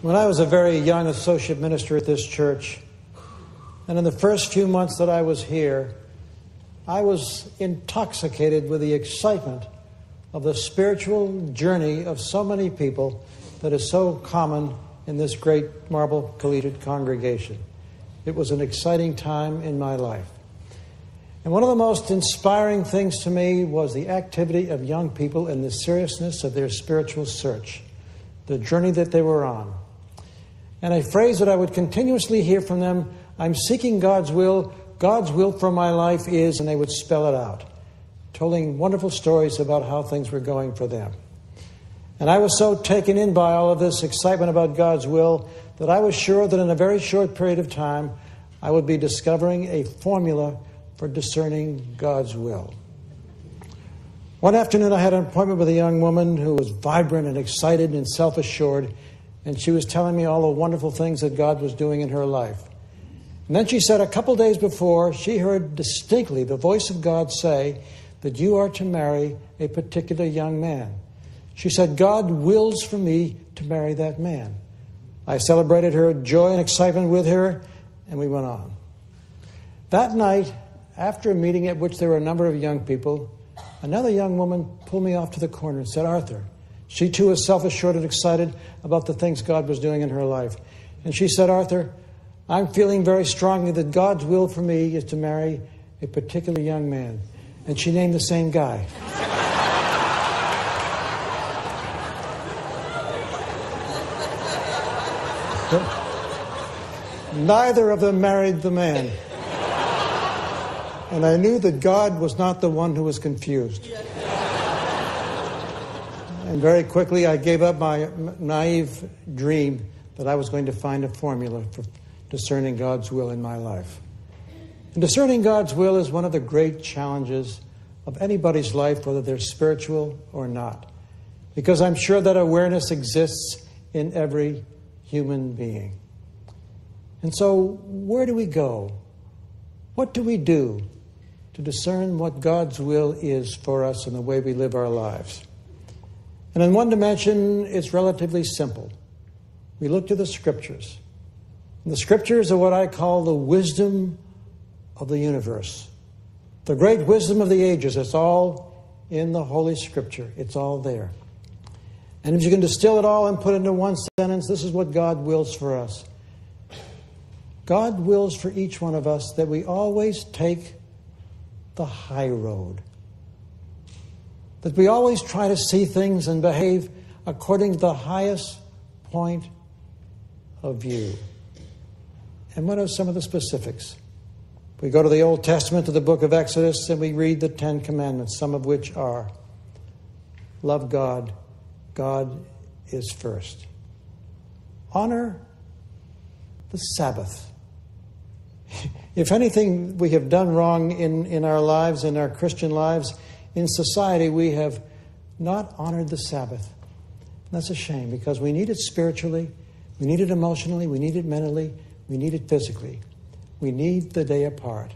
When I was a very young associate minister at this church, and in the first few months that I was here, I was intoxicated with the excitement of the spiritual journey of so many people that is so common in this great marble collegiate congregation. It was an exciting time in my life. And one of the most inspiring things to me was the activity of young people and the seriousness of their spiritual search, the journey that they were on. And a phrase that I would continuously hear from them I'm seeking God's will. God's will for my life is, and they would spell it out, telling wonderful stories about how things were going for them. And I was so taken in by all of this excitement about God's will that I was sure that in a very short period of time, I would be discovering a formula for discerning God's will. One afternoon, I had an appointment with a young woman who was vibrant and excited and self assured, and she was telling me all the wonderful things that God was doing in her life. And then she said a couple days before, she heard distinctly the voice of God say that you are to marry a particular young man. She said, God wills for me to marry that man. I celebrated her joy and excitement with her, and we went on. That night, after a meeting at which there were a number of young people, another young woman pulled me off to the corner and said, Arthur, she too was self assured and excited about the things God was doing in her life. And she said, Arthur, I'm feeling very strongly that God's will for me is to marry a particular young man. And she named the same guy. Neither of them married the man. And I knew that God was not the one who was confused. And very quickly, I gave up my naive dream that I was going to find a formula for discerning God's will in my life. And discerning God's will is one of the great challenges of anybody's life, whether they're spiritual or not. Because I'm sure that awareness exists in every human being. And so, where do we go? What do we do to discern what God's will is for us in the way we live our lives? And in one dimension, it's relatively simple. We look to the scriptures. And the scriptures are what I call the wisdom of the universe, the great wisdom of the ages. It's all in the Holy Scripture, it's all there. And if you can distill it all and put it into one sentence, this is what God wills for us. God wills for each one of us that we always take the high road. That we always try to see things and behave according to the highest point of view. And what are some of the specifics? We go to the Old Testament, to the book of Exodus, and we read the Ten Commandments, some of which are love God, God is first. Honor the Sabbath. If anything we have done wrong in, in our lives, in our Christian lives, in society, we have not honored the Sabbath. And that's a shame because we need it spiritually, we need it emotionally, we need it mentally, we need it physically. We need the day apart.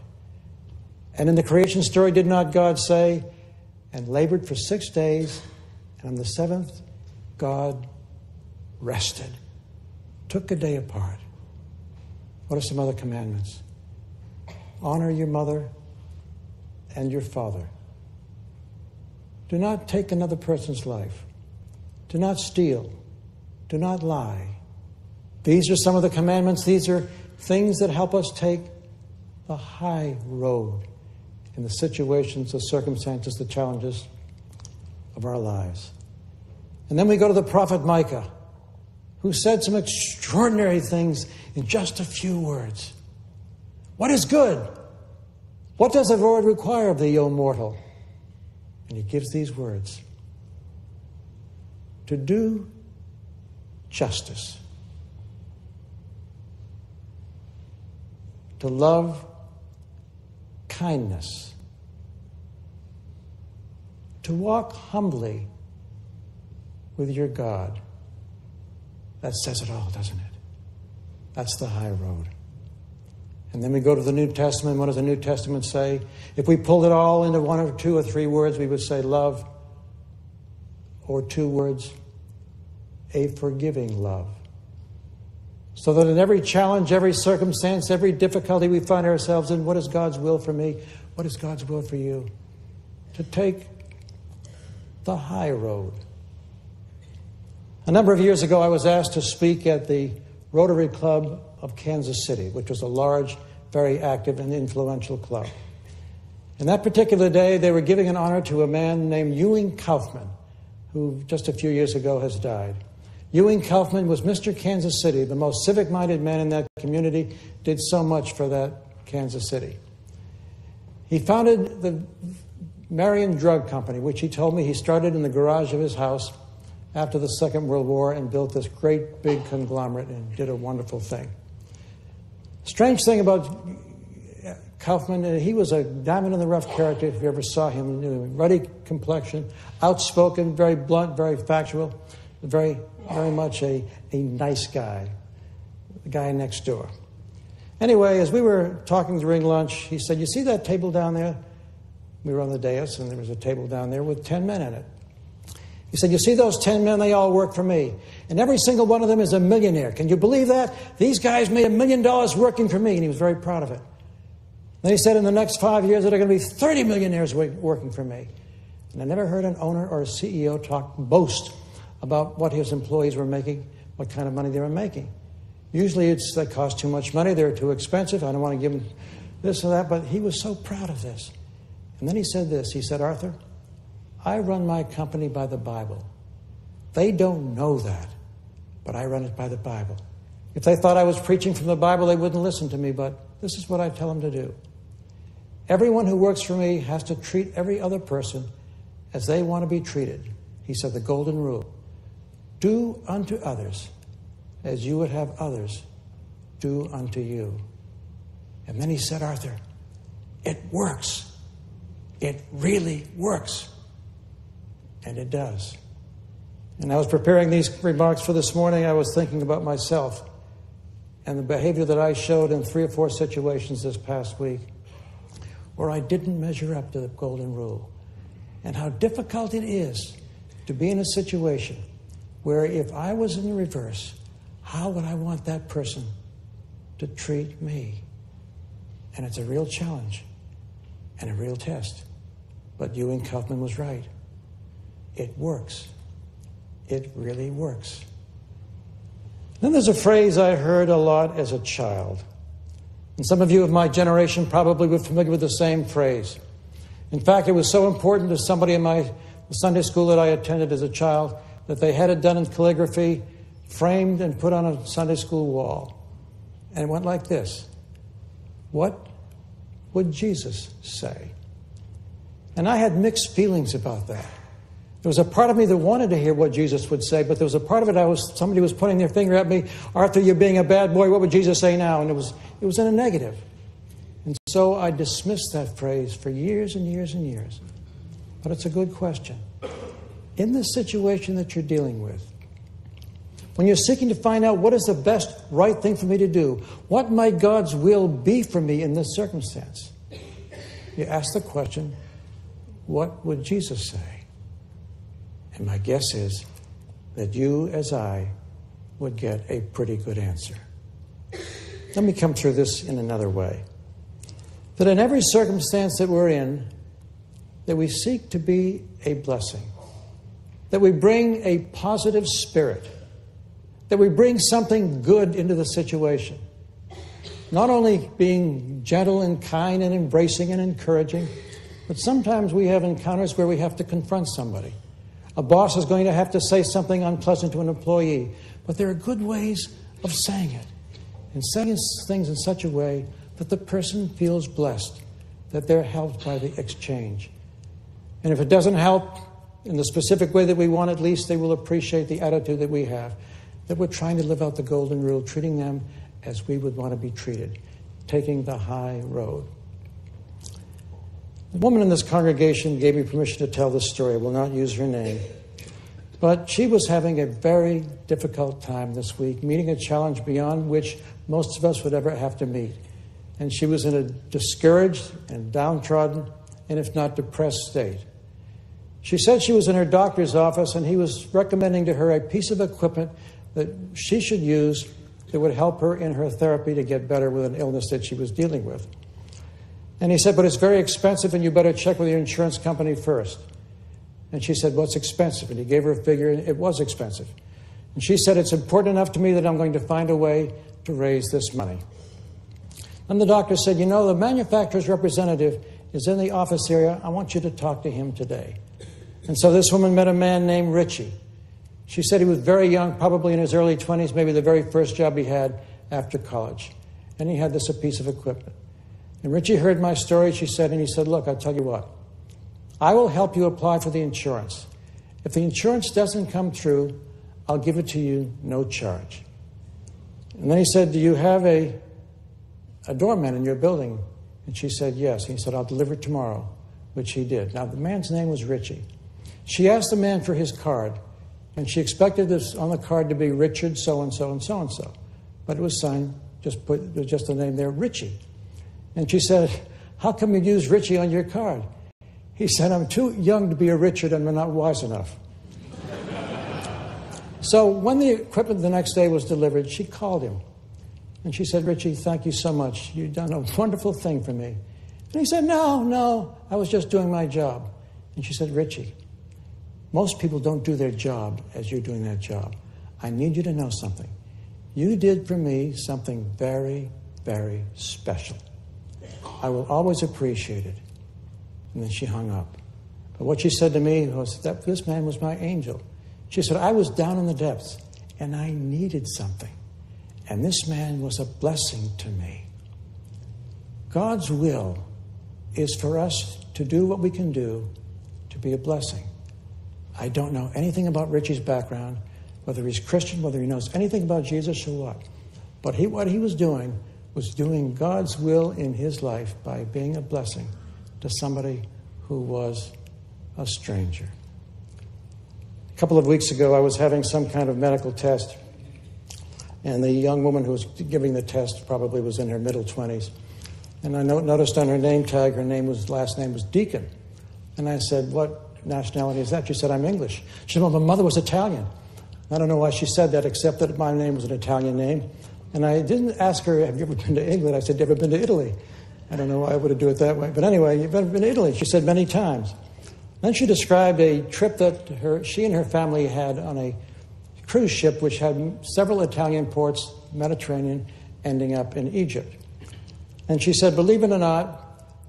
And in the creation story, did not God say, and labored for six days, and on the seventh, God rested, took a day apart. What are some other commandments? Honor your mother and your father. Do not take another person's life. Do not steal. Do not lie. These are some of the commandments. These are things that help us take the high road in the situations, the circumstances, the challenges of our lives. And then we go to the prophet Micah, who said some extraordinary things in just a few words. What is good? What does the Lord require of thee, O mortal? And he gives these words to do justice, to love kindness, to walk humbly with your God. That says it all, doesn't it? That's the high road. And then we go to the New Testament. What does the New Testament say? If we pulled it all into one or two or three words, we would say love, or two words, a forgiving love. So that in every challenge, every circumstance, every difficulty we find ourselves in, what is God's will for me? What is God's will for you? To take the high road. A number of years ago, I was asked to speak at the Rotary Club of Kansas City, which was a large, very active, and influential club. And that particular day, they were giving an honor to a man named Ewing Kauffman, who just a few years ago has died. Ewing Kauffman was Mr. Kansas City, the most civic minded man in that community, did so much for that Kansas City. He founded the Marion Drug Company, which he told me he started in the garage of his house after the Second World War and built this great big conglomerate and did a wonderful thing. Strange thing about uh, Kauffman, uh, he was a diamond in the rough character if you ever saw him. Ruddy complexion, outspoken, very blunt, very factual, very, very much a, a nice guy, the guy next door. Anyway, as we were talking during lunch, he said, You see that table down there? We were on the dais, and there was a table down there with 10 men in it. He said, You see those 10 men? They all work for me. And every single one of them is a millionaire. Can you believe that? These guys made a million dollars working for me. And he was very proud of it. Then he said, In the next five years, there are going to be 30 millionaires working for me. And I never heard an owner or a CEO talk, boast about what his employees were making, what kind of money they were making. Usually it's they cost too much money, they're too expensive, I don't want to give them this or that, but he was so proud of this. And then he said this He said, Arthur, I run my company by the Bible. They don't know that, but I run it by the Bible. If they thought I was preaching from the Bible, they wouldn't listen to me, but this is what I tell them to do. Everyone who works for me has to treat every other person as they want to be treated. He said the golden rule do unto others as you would have others do unto you. And then he said, Arthur, it works. It really works. And it does. And I was preparing these remarks for this morning, I was thinking about myself and the behavior that I showed in three or four situations this past week where I didn't measure up to the golden rule. And how difficult it is to be in a situation where if I was in the reverse, how would I want that person to treat me? And it's a real challenge and a real test. But Ewing Kauffman was right. It works. It really works. Then there's a phrase I heard a lot as a child. And some of you of my generation probably were familiar with the same phrase. In fact, it was so important to somebody in my Sunday school that I attended as a child that they had it done in calligraphy, framed and put on a Sunday school wall. And it went like this What would Jesus say? And I had mixed feelings about that. There was a part of me that wanted to hear what Jesus would say, but there was a part of it I was somebody was pointing their finger at me, Arthur, you're being a bad boy, what would Jesus say now? And it was it was in a negative. And so I dismissed that phrase for years and years and years. But it's a good question. In the situation that you're dealing with, when you're seeking to find out what is the best right thing for me to do, what might God's will be for me in this circumstance, you ask the question, what would Jesus say? And my guess is that you, as I, would get a pretty good answer. Let me come through this in another way. That in every circumstance that we're in, that we seek to be a blessing, that we bring a positive spirit, that we bring something good into the situation. Not only being gentle and kind and embracing and encouraging, but sometimes we have encounters where we have to confront somebody. A boss is going to have to say something unpleasant to an employee, but there are good ways of saying it. And saying things in such a way that the person feels blessed, that they're helped by the exchange. And if it doesn't help in the specific way that we want, at least they will appreciate the attitude that we have, that we're trying to live out the golden rule, treating them as we would want to be treated, taking the high road. The woman in this congregation gave me permission to tell this story. I will not use her name. But she was having a very difficult time this week, meeting a challenge beyond which most of us would ever have to meet. And she was in a discouraged and downtrodden, and if not depressed state. She said she was in her doctor's office, and he was recommending to her a piece of equipment that she should use that would help her in her therapy to get better with an illness that she was dealing with. And he said, But it's very expensive, and you better check with your insurance company first. And she said, What's expensive? And he gave her a figure, and it was expensive. And she said, It's important enough to me that I'm going to find a way to raise this money. And the doctor said, You know, the manufacturer's representative is in the office area. I want you to talk to him today. And so this woman met a man named Richie. She said he was very young, probably in his early 20s, maybe the very first job he had after college. And he had this piece of equipment. And Richie heard my story, she said, and he said, Look, I'll tell you what. I will help you apply for the insurance. If the insurance doesn't come through, I'll give it to you no charge. And then he said, Do you have a, a doorman in your building? And she said, Yes. He said, I'll deliver it tomorrow, which he did. Now, the man's name was Richie. She asked the man for his card, and she expected this on the card to be Richard so and so and so and so. But it was signed, just put just the name there, Richie. And she said, How come you use Richie on your card? He said, I'm too young to be a Richard and I'm not wise enough. so when the equipment the next day was delivered, she called him. And she said, Richie, thank you so much. You've done a wonderful thing for me. And he said, No, no, I was just doing my job. And she said, Richie, most people don't do their job as you're doing that job. I need you to know something. You did for me something very, very special. I will always appreciate it. And then she hung up. But what she said to me was that this man was my angel. She said, I was down in the depths and I needed something. And this man was a blessing to me. God's will is for us to do what we can do to be a blessing. I don't know anything about Richie's background, whether he's Christian, whether he knows anything about Jesus or what. But he, what he was doing was doing God's will in his life by being a blessing to somebody who was a stranger. A couple of weeks ago, I was having some kind of medical test, and the young woman who was giving the test probably was in her middle 20s. And I noticed on her name tag, her name was last name was Deacon. And I said, What nationality is that? She said, I'm English. She said, Well, my mother was Italian. I don't know why she said that, except that my name was an Italian name. And I didn't ask her, Have you ever been to England? I said, Have you ever been to Italy? I don't know why I would have do it that way. But anyway, you've ever been to Italy? She said, Many times. Then she described a trip that her, she and her family had on a cruise ship which had several Italian ports, Mediterranean, ending up in Egypt. And she said, Believe it or not,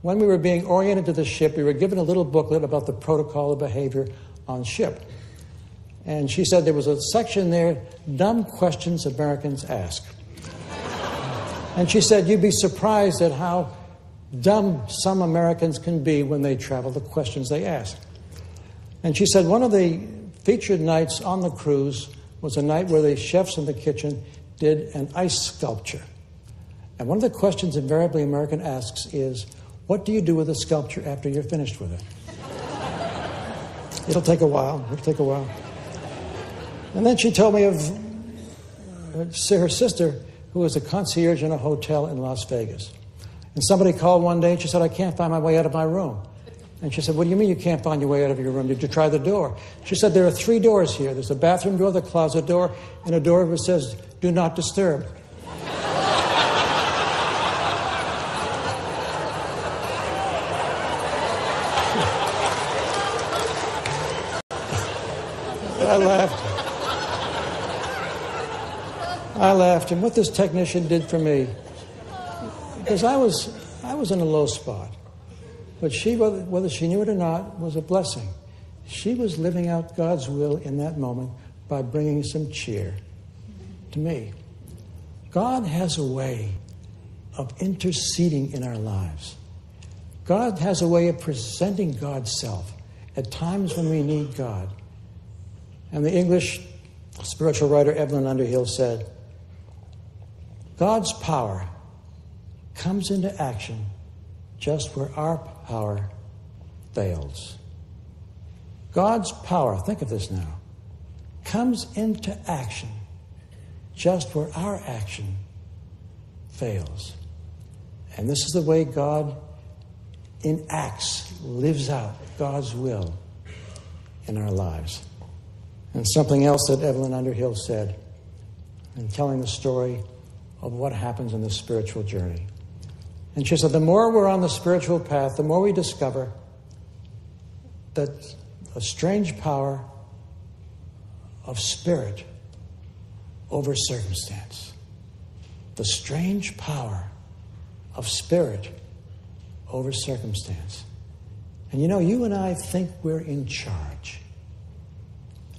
when we were being oriented to the ship, we were given a little booklet about the protocol of behavior on ship. And she said there was a section there, dumb questions Americans ask. And she said, You'd be surprised at how dumb some Americans can be when they travel, the questions they ask. And she said, One of the featured nights on the cruise was a night where the chefs in the kitchen did an ice sculpture. And one of the questions invariably American asks is, what do you do with a sculpture after you're finished with it? It'll take a while. It'll take a while. And then she told me of uh, her sister who was a concierge in a hotel in Las Vegas. And somebody called one day and she said, I can't find my way out of my room. And she said, What do you mean you can't find your way out of your room? Did you try the door? She said, There are three doors here there's a bathroom door, the closet door, and a door that says, Do not disturb. I laughed. And what this technician did for me, because I was, I was in a low spot, but she, whether, whether she knew it or not, was a blessing. She was living out God's will in that moment by bringing some cheer to me. God has a way of interceding in our lives. God has a way of presenting God's self at times when we need God. And the English spiritual writer Evelyn Underhill said, God's power comes into action just where our power fails. God's power, think of this now, comes into action just where our action fails. And this is the way God enacts, lives out God's will in our lives. And something else that Evelyn Underhill said in telling the story of what happens in the spiritual journey. And she said, the more we're on the spiritual path, the more we discover that a strange power of spirit over circumstance. The strange power of spirit over circumstance. And you know, you and I think we're in charge.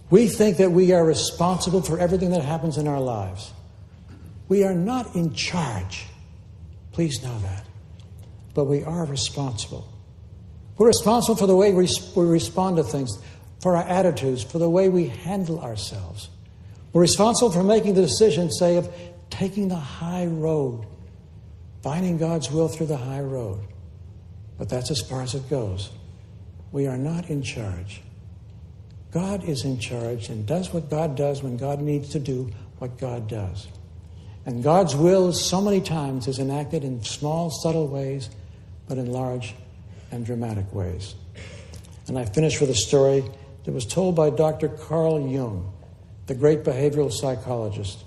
We think that we are responsible for everything that happens in our lives. We are not in charge. Please know that. But we are responsible. We're responsible for the way we, respond to things, for our attitudes, for the way we handle ourselves. We're responsible for making the decision, say, of taking the high road, finding God's will through the high road. But that's as far as it goes. We are not in charge. God is in charge and does what God does when God needs to do what God does. And God's will, so many times, is enacted in small, subtle ways, but in large and dramatic ways. And I finish with a story that was told by Dr. Carl Jung, the great behavioral psychologist,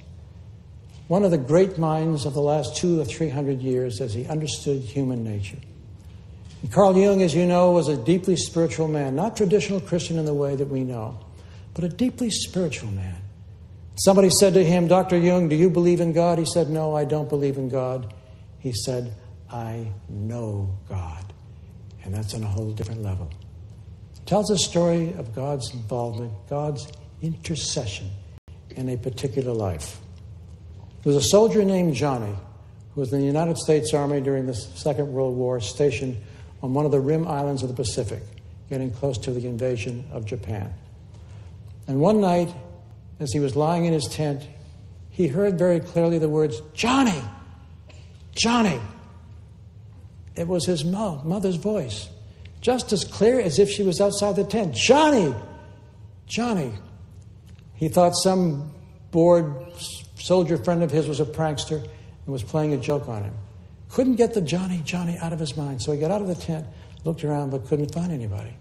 one of the great minds of the last two or three hundred years as he understood human nature. And Carl Jung, as you know, was a deeply spiritual man, not traditional Christian in the way that we know, but a deeply spiritual man. Somebody said to him, Dr. Jung, do you believe in God? He said, No, I don't believe in God. He said, I know God. And that's on a whole different level. It tells a story of God's involvement, God's intercession in a particular life. There was a soldier named Johnny who was in the United States Army during the Second World War, stationed on one of the rim islands of the Pacific, getting close to the invasion of Japan. And one night, as he was lying in his tent, he heard very clearly the words, Johnny! Johnny! It was his mo- mother's voice, just as clear as if she was outside the tent. Johnny! Johnny! He thought some bored soldier friend of his was a prankster and was playing a joke on him. Couldn't get the Johnny, Johnny out of his mind. So he got out of the tent, looked around, but couldn't find anybody.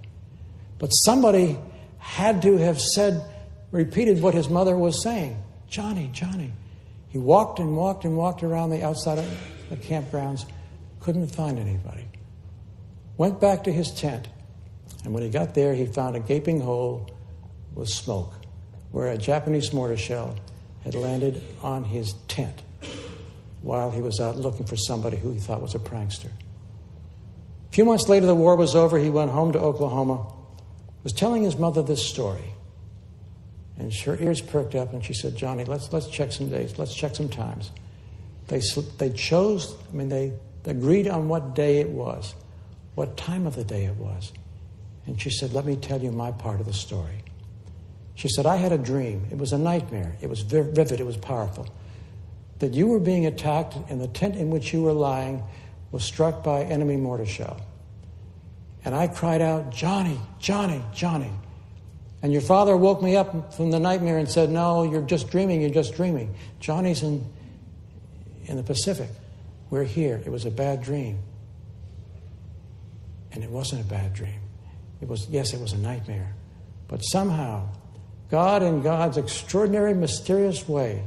But somebody had to have said, repeated what his mother was saying Johnny, Johnny. He walked and walked and walked around the outside of the campgrounds, couldn't find anybody. Went back to his tent, and when he got there, he found a gaping hole with smoke where a Japanese mortar shell had landed on his tent while he was out looking for somebody who he thought was a prankster. A few months later, the war was over. He went home to Oklahoma, was telling his mother this story. And her ears perked up, and she said, Johnny, let's, let's check some days, let's check some times. They, they chose, I mean, they agreed on what day it was, what time of the day it was. And she said, Let me tell you my part of the story. She said, I had a dream. It was a nightmare. It was vivid. It was powerful. That you were being attacked and the tent in which you were lying was struck by enemy mortar shell. And I cried out, Johnny, Johnny, Johnny. And your father woke me up from the nightmare and said, No, you're just dreaming, you're just dreaming. Johnny's in, in the Pacific. We're here. It was a bad dream. And it wasn't a bad dream. It was, yes, it was a nightmare. But somehow, God, in God's extraordinary, mysterious way,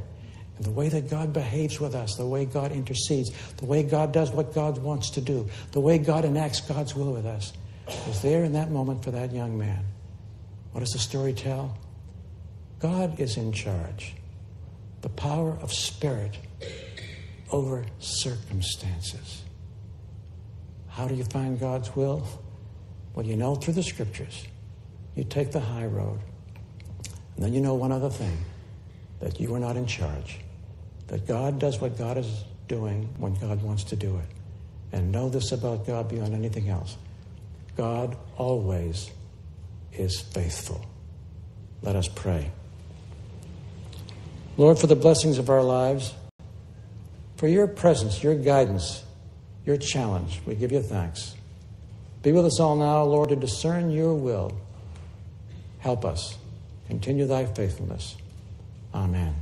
and the way that God behaves with us, the way God intercedes, the way God does what God wants to do, the way God enacts God's will with us, was there in that moment for that young man. What does the story tell? God is in charge. The power of spirit over circumstances. How do you find God's will? Well, you know through the scriptures. You take the high road. And then you know one other thing that you are not in charge, that God does what God is doing when God wants to do it. And know this about God beyond anything else God always is faithful. Let us pray. Lord, for the blessings of our lives, for your presence, your guidance, your challenge, we give you thanks. Be with us all now, Lord, to discern your will. Help us. Continue thy faithfulness. Amen.